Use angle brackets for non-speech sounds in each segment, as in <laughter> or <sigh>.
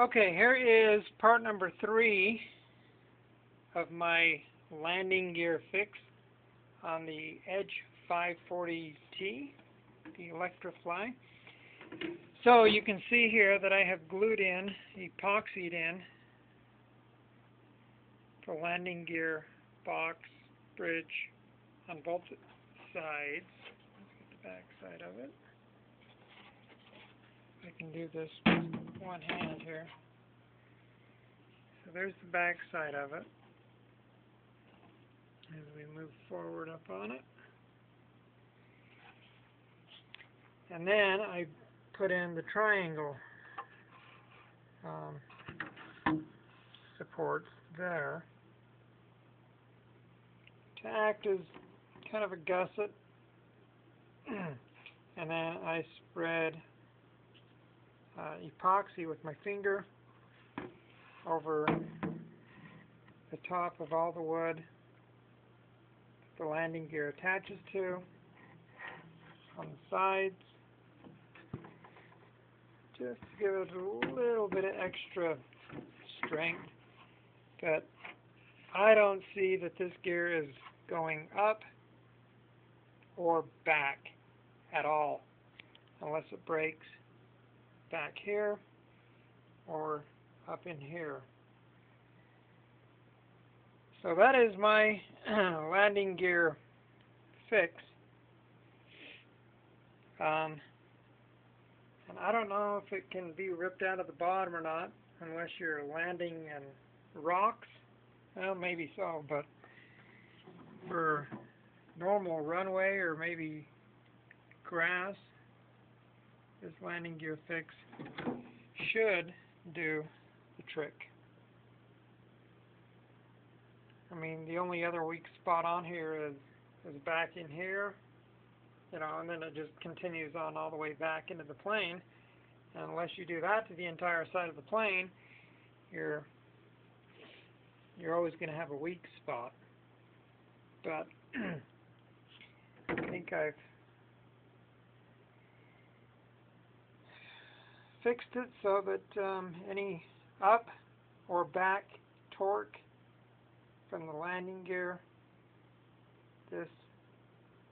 Okay, here is part number three of my landing gear fix on the Edge 540T, the ElectriFly. So you can see here that I have glued in, epoxied in, the landing gear box bridge on both sides. Let's get the back side of it. I can do this with one hand here. So there's the back side of it. As we move forward up on it. And then I put in the triangle um, supports there to act as kind of a gusset. <clears throat> and then I spread uh, epoxy with my finger over the top of all the wood the landing gear attaches to on the sides. Just to give it a little bit of extra strength but I don't see that this gear is going up or back at all unless it breaks back here or up in here. So that is my <clears throat> landing gear fix. Um, and I don't know if it can be ripped out of the bottom or not unless you're landing in rocks. Well, maybe so, but for normal runway or maybe grass, this landing gear fix should do the trick. I mean, the only other weak spot on here is, is back in here, you know, and then it just continues on all the way back into the plane. And unless you do that to the entire side of the plane, you're you're always going to have a weak spot. But <clears throat> I think I've fixed it so that um, any up or back torque from the landing gear, this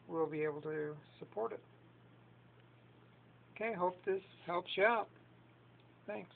will be able to support it. Okay, hope this helps you out. Thanks.